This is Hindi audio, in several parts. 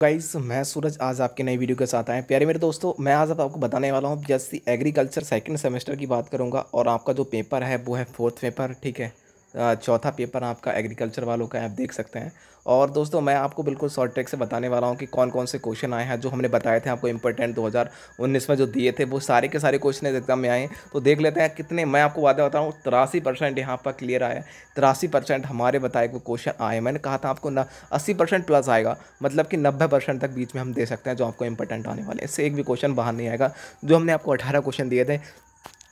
गाइस, मैं सूरज आज आपके नई वीडियो के साथ आए प्यारे मेरे दोस्तों, मैं आज आपको बताने वाला हूँ जैसे एग्रीकल्चर सेकंड सेमेस्टर की बात करूँगा और आपका जो पेपर है वो है फोर्थ पेपर, ठीक है? चौथा पेपर आपका एग्रीकल्चर वालों का आप देख सकते हैं। और दोस्तों, मैं आपको बिल्कुल शॉर्ट ट्रैक से बताने वाला हूँ कि कौन कौन से क्वेश्चन आए हैं, जो हमने बताए थे आपको इंपॉर्टेंट 2019 में जो दिए थे, वो सारे के सारे क्वेश्चन एग्ज़ाम में आए तो देख लेते हैं कितने, मैं आपको वादा बता रहा हूँ, तिरासी परसेंट यहाँ पर क्लियर आया तिरासी परसेंट हमारे बताए हुए क्वेश्चन आए मैंने कहा था आपको ना, अस्सी परसेंट प्लस आएगा मतलब कि नब्बे परसेंट तक बीच में हम दे सकते हैं, जो आपको इंपॉर्टेंट आने वाले इससे एक भी क्वेश्चन बाहर नहीं आएगा। जो हमने आपको अठारह क्वेश्चन दिए थे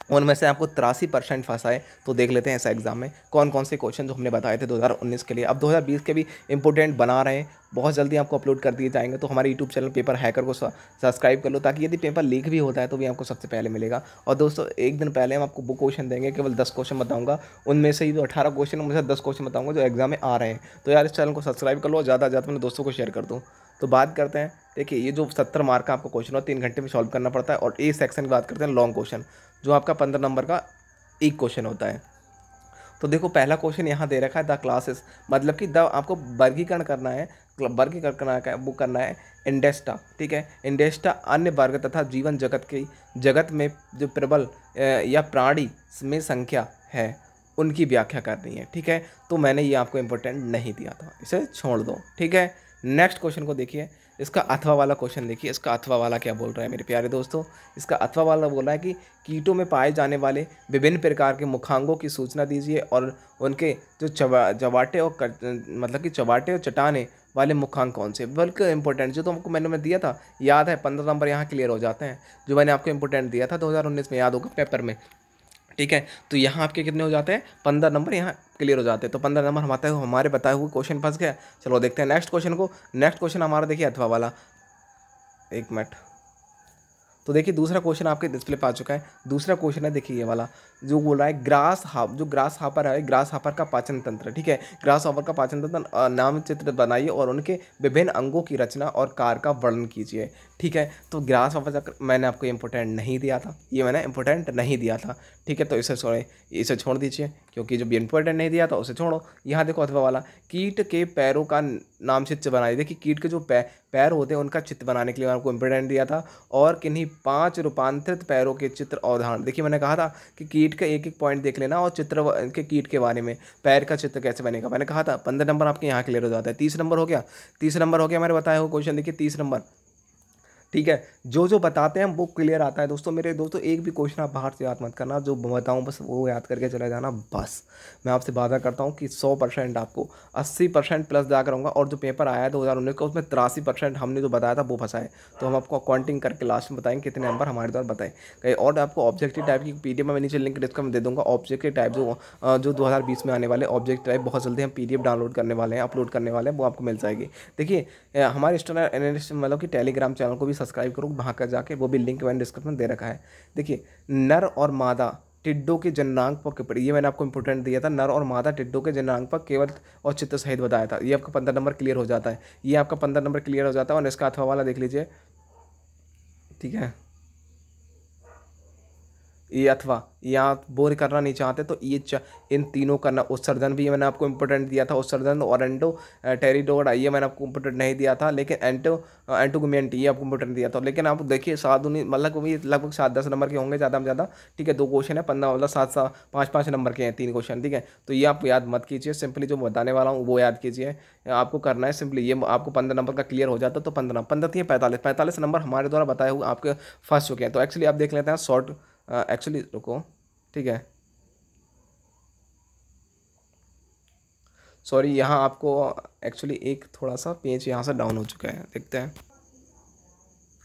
उनमें से आपको तिरासी परसेंट फंसाए तो देख लेते हैं ऐसा एग्ज़ाम में कौन कौन से क्वेश्चन जो हमने बताए थे 2019 के लिए। अब 2020 के भी इंपॉर्टेंट बना रहे हैं, बहुत जल्दी आपको अपलोड कर दिए जाएँगे तो हमारे यूट्यूब चैनल पेपर हैकर को सब्सक्राइब कर लो, ताकि यदि पेपर लीक भी होता है तो भी आपको सबसे पहले मिलेगा। और दोस्तों, एक दिन पहले हम आपको वो क्वेश्चन देंगे, केवल दस क्वेश्चन बताऊँगा। उनमें से ही जो अठारह क्वेश्चन उनमें से दस क्वेश्चन बताऊँगा, जो एग्ज़ाम में आ रहे हैं। तो यार इस चैनल को सब्सक्राइब कर लो ज़्यादा ज़्यादा अपने दोस्तों को शेयर कर दूँ। तो बात करते हैं देखिए, ये जो सत्तर मार्क का आपको क्वेश्चन हो तीन घंटे में सॉल्व करना पड़ता है और ए सेक्शन की बात करते हैं लॉन्ग क्वेश्चन जो आपका पंद्रह नंबर का एक क्वेश्चन होता है। तो देखो, पहला क्वेश्चन यहाँ दे रखा है द क्लासेस मतलब कि द आपको वर्गीकरण करना है वर्गीकरण करना है, वो करना है इंडेस्टा ठीक है? इंडेस्टा अन्य वर्ग तथा जीवन जगत की, जगत में जो प्रबल या प्राणी में संख्या है, उनकी व्याख्या करनी है, ठीक है? तो मैंने ये आपको इम्पोर्टेंट नहीं दिया था, इसे छोड़ दो, ठीक है? नेक्स्ट क्वेश्चन को देखिए इसका अथवा वाला क्वेश्चन देखिए इसका अथवा वाला क्या बोल रहा है मेरे प्यारे दोस्तों? इसका अथवा वाला बोल रहा है कि कीटों में पाए जाने वाले विभिन्न प्रकार के मुखांगों की सूचना दीजिए और उनके जो चवा चवाटे और कर, मतलब कि चवाटे और चटाने वाले मुखांग कौन से? बल्कि इंपॉर्टेंट जो तो हमको मैंने में दिया था याद है पंद्रह नंबर यहाँ क्लियर हो जाते हैं। जो मैंने आपको इंपॉर्टेंट दिया था दो हज़ार उन्नीस में याद होगा पेपर में। ठीक है? तो यहाँ आपके कितने हो जाते हैं? पंद्रह नंबर यहाँ क्लियर हो जाते हैं। तो पंद्रह नंबर हम आते हमारे हमारे बताए हुए क्वेश्चन फंस गया। चलो देखते हैं नेक्स्ट क्वेश्चन को। नेक्स्ट क्वेश्चन हमारा देखिए अथवा वाला। एक मिनट तो देखिए, दूसरा क्वेश्चन आपके डिस्प्ले पर आ चुका है। दूसरा क्वेश्चन है, देखिए ये वाला। जो बोल रहा है ग्रास हाप जो ग्रास हापर है ग्रास हापर का पाचन तंत्र, ठीक है? ग्रास हापर का पाचन तंत्र नाम चित्र बनाइए और उनके विभिन्न अंगों की रचना और कार का वर्णन कीजिए, ठीक है? तो ग्रास हापर मैंने आपको इंपॉर्टेंट नहीं दिया था। ये मैंने इंपॉर्टेंट नहीं दिया था। ठीक है तो इसे छोड़े इसे छोड़ दीजिए क्योंकि जब इंपॉर्टेंट नहीं दिया था उसे छोड़ो। यहाँ देखो अथवा वाला कीट के पैरों का नाम चित्र बनाइए देखिए कीट के जो पै, पैर होते हैं उनका चित्र बनाने के लिए आपको इंपॉर्टेंट दिया था और किन्हीं पाँच रूपांतरित पैरों के चित्र और उदाहरण देखिए मैंने कहा था कि कीट का एक एक पॉइंट देख लेना और चित्र के कीट के बारे में पैर का चित्र कैसे बनेगा। मैंने कहा था पंद्रह नंबर आपके यहाँ क्लियर हो जाता है। तीस नंबर हो गया। तीस नंबर हो गया मैंने बताया वो क्वेश्चन देखिए तीस नंबर। ठीक है? जो जो बताते हैं, वो क्लियर आता है। दोस्तों, मेरे दोस्तों, एक भी क्वेश्चन आप बाहर से याद मत करना। जो बताऊँ, बस वो याद करके चले जाना, बस। मैं आपसे वादा करता हूँ कि सौ परसेंट आपको अस्सी परसेंट प्लस दिया करूँगा और जो पेपर आया है दो हज़ार उन्नीस का, उसमें तिरासी परसेंट हमने जो बताया था, वो फंसा है। तो हम आपको अकाउंटिंग करके लास्ट में बताएँगे कितने नंबर हमारे द्वारा बताएँ। कहीं और आपको ऑब्जेक्टिव टाइप की पी में नीचे लिंक डिस्क्रिप्शन में दे दूँगा। ऑब्जेक्टिव टाइप जो जो दो में आने वाले ऑब्जेक्ट टाइप बहुत जल्दी हम पीडीएफ डाउनलोड करने वाले हैं अपलोड करने वाले हैं, वो आपको मिल जाएगी। देखिए हमारे स्टूडेंट मतलब कि टेलीग्राम चैनल को भी सब्सक्राइब करो, वहाँ कर जाके वो भी लिंक मैंने डिस्क्रिप्शन दे रखा है। देखिए, नर और मादा टिड्डो के जन्नांक पर पड़ी ये मैंने आपको इंपोर्टेंट दिया था, नर और मादा टिड्डो के जन्नांक पर केवल और चित्र सहित बताया था। ये आपका पंद्रह नंबर क्लियर हो जाता है। ये आपका पंद्रह नंबर क्लियर हो जाता है और इसका अथवा वाला देख लीजिए। ठीक है? ये अथवा यहाँ बोर करना नहीं चाहते तो ये इन तीनों का उत्सर्जन भी मैंने आपको इंपॉर्टेंट दिया था उत्सर्जन और एंडो टेरिडोड ये मैंने आपको इंपॉर्टेंट नहीं दिया था, लेकिन एंटो एंटोगमेंट ये आपको इंपॉर्टेंट दिया था। लेकिन आप देखिए, सात उन्नीस मतलब लगभग सात दस नंबर के होंगे, ज़्यादा में ज़्यादा, ठीक है, दो क्वेश्चन है, पंद्रह मतलब सात सात पाँच पाँच नंबर के हैं, तीन क्वेश्चन ठीक है। तो ये आप याद मत कीजिए सिंपली जो बताने वाला हूँ, वो याद कीजिए। आपको करना है सिंपली ये, आपको पंद्रह नंबर का क्लियर हो जाता तो पंद्रह पंद्रह तीन पैंतालीस पैंतालीस नंबर हमारे द्वारा बताए हुए आपके फंस चुके हैं। तो एक्चुअली आप देख लेते हैं शॉर्ट एक्चुअली रुको, ठीक है? सॉरी यहाँ आपको एक्चुअली एक थोड़ा सा पेज यहाँ से डाउन हो चुका है, देखते हैं।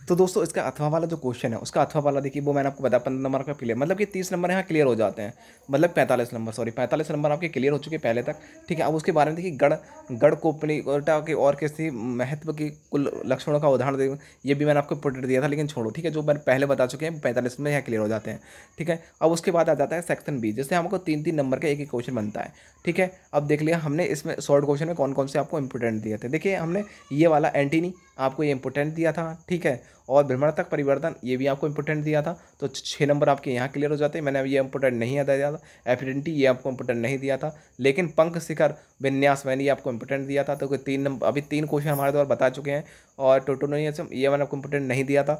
तो दोस्तों, इसका अथवा वाला जो क्वेश्चन है, उसका अथवा वाला देखिए, वो मैंने आपको बताया, पंद्रह नंबर का क्लियर मतलब कि तीस नंबर यहाँ क्लियर हो जाते हैं मतलब पैंतालीस नंबर सॉरी पैंतालीस नंबर आपके क्लियर हो चुके हैं पहले तक, ठीक है? अब उसके बारे में देखिए, गढ़ गढ़ कोपनी के और किसी महत्व की कुल लक्षणों का उदाहरण दे, ये भी मैंने आपको प्रोटेक्ट दिया था, लेकिन छोड़ो, ठीक है? जो मैंने पहले बता चुके हैं, पैंतालीस में यहाँ क्लियर हो जाते हैं, ठीक है? अब उसके बाद आ जाता है सेक्शन बी जिससे हमको तीन तीन नंबर का एक एक क्वेश्चन बनता है, ठीक है? अब देख लिया हमने इसमें शॉर्ट क्वेश्चन में कौन कौन से आपको इंपोर्टेंट दिए थे, देखिए हमने ये वाला एंटीनी आपको ये इंपॉर्टेंट दिया था, ठीक है? और भ्रमणतक परिवर्तन, ये भी आपको इंपोर्टेंट दिया था। तो छः नंबर आपके यहाँ क्लियर हो जाते हैं। मैंने ये इंपॉर्टेंट नहीं अदा दिया था। एफिडेंटी ये आपको इंपोर्टेंट नहीं दिया था। लेकिन पंख शिखर, विन्यास मैंने ये आपको इंपॉर्टेंट दिया था। तो तीन नंबर अभी तीन क्वेश्चन हमारे द्वारा बता चुके हैं। और टोटोनियम ये मैंने आपको इंपॉर्टेंट नहीं दिया था।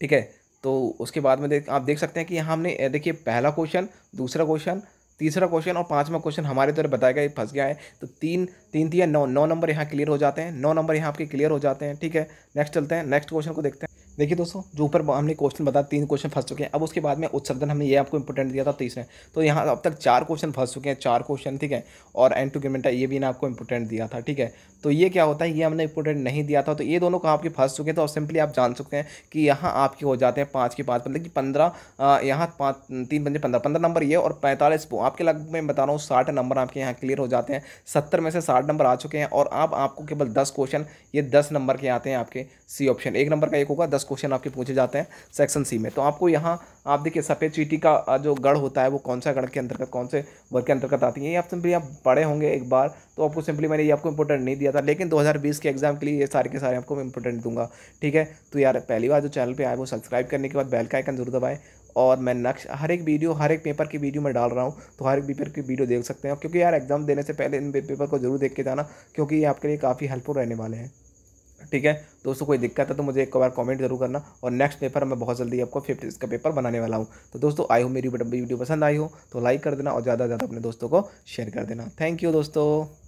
ठीक है? तो उसके बाद में देख, आप देख सकते हैं कि यहाँ हमने, देखिए, पहला क्वेश्चन दूसरा क्वेश्चन तीसरा क्वेश्चन और पांचवा क्वेश्चन हमारे द्वारा बताया गया फंस गया है। तो तीन तीन तीन नौ? नौ नंबर यहाँ क्लियर हो जाते हैं। नौ नंबर यहाँ आपके क्लियर हो जाते हैं, ठीक है? नेक्स्ट चलते हैं। नेक्स्ट क्वेश्चन को देखते हैं। देखिए दोस्तों, जो ऊपर हमने क्वेश्चन बताया, तीन क्वेश्चन फंस चुके हैं। अब उसके बाद में उत्सर्जन हमने ये आपको इंपॉर्टेंट दिया था तीसरे तो यहाँ अब तक चार क्वेश्चन फंस चुके हैं, चार क्वेश्चन ठीक है? और एंड टू गिमेंटा ये भी ना आपको इंपॉर्टेंट दिया था, ठीक है? तो ये क्या होता है, ये हमने इंपॉर्टेंट नहीं दिया था। तो ये दोनों कहाँ आपके फंस चुके हैं तो सिंपली आप जान सकते हैं कि यहाँ आपके हो जाते हैं पाँच के पाँच मतलब कि पंद्रह यहाँ पाँच, तीन पंजे पंद्रह। पंद्रह नंबर ये और पैंतालीस आपके लगभग मैं बता रहा हूँ, साठ नंबर आपके यहाँ क्लियर हो जाते हैं। सत्तर में से साठ नंबर आ चुके हैं और अब आपको केवल दस क्वेश्चन ये दस नंबर के आते हैं आपके सी ऑप्शन एक नंबर का एक होगा, दस क्वेश्चन आपके पूछे जाते हैं सेक्शन सी में। तो आपको यहाँ, आप देखिए सफ़ेद चीटी का जो गढ़ होता है, वो कौन सा गढ़ के अंतर्गत, कौन से वर्ग के अंतर्गत आती है? ये आप सिंपली आप पढ़े होंगे एक बार तो आपको सिंपली मैंने ये आपको इंपॉर्टेंट नहीं दिया था, लेकिन 2020 के एग्ज़ाम के लिए ये सारे के सारे आपको मैं इंपॉर्टेंट दूँगा। ठीक है? तो यार, पहली बार जो चैनल पे आए, वो सब्सक्राइब करने के बाद बेल का आइकन ज़रूर दबाएँ, और मैं नक्श, हर एक वीडियो हर एक पेपर की वीडियो में डाल रहा हूँ तो हर एक पेपर की वीडियो देख सकते हैं क्योंकि यार एग्ज़ाम देने से पहले इन पेपर को ज़रूर देख के जाना, क्योंकि ये आपके लिए काफ़ी हेल्पफुल रहने वाले हैं। ठीक है? दोस्तों कोई दिक्कत है तो मुझे एक बार कमेंट ज़रूर करना और नेक्स्ट पेपर मैं बहुत जल्दी आपको फिफ्थ इसका पेपर बनाने वाला हूँ। तो दोस्तों आई हो मेरी वीडियो पसंद आई हो तो लाइक कर देना और ज़्यादा से ज़्यादा अपने दोस्तों को शेयर कर देना। थैंक यू दोस्तों।